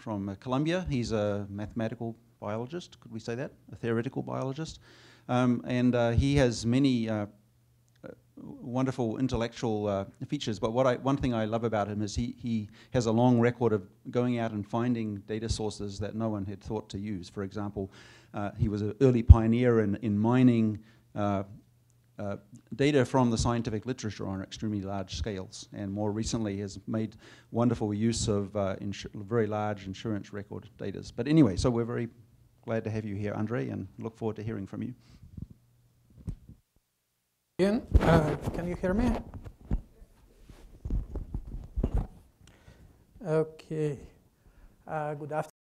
from uh, Columbia. He's a mathematical biologist, could we say that? A theoretical biologist. Um, and uh, he has many uh, uh, wonderful intellectual uh, features, but what I, one thing I love about him is he, he has a long record of going out and finding data sources that no one had thought to use. For example, uh, he was an early pioneer in, in mining uh, data from the scientific literature on extremely large scales, and more recently has made wonderful use of uh, very large insurance record data. But anyway, so we're very glad to have you here, Andrey, and look forward to hearing from you. Ian, uh, can you hear me? Okay. Uh, good afternoon.